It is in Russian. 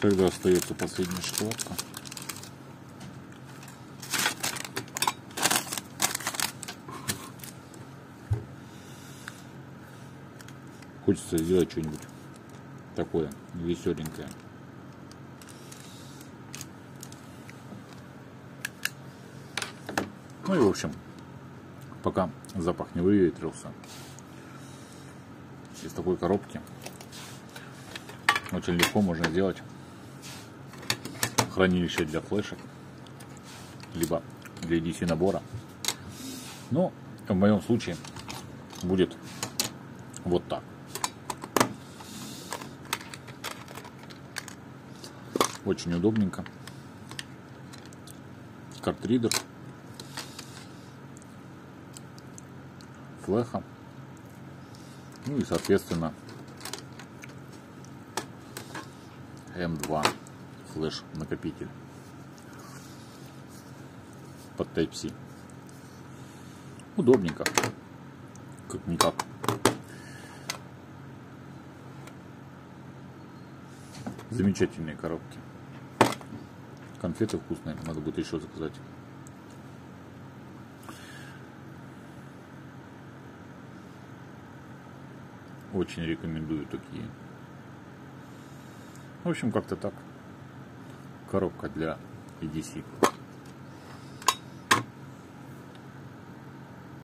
когда остается последняя шоколадка. Хочется сделать что-нибудь такое веселенькое. Ну и в общем, пока запах не выветрился из такой коробки очень легко можно сделать хранилище для флешек либо для DC набора но в моем случае будет вот так. Очень удобненько. Картридер. Флеха. Ну и соответственно M2 флеш накопитель под Type-C. Удобненько, как никак. Замечательные коробки. Конфеты вкусные, надо будет еще заказать. Очень рекомендую такие. В общем, как-то так. Коробка для EDC.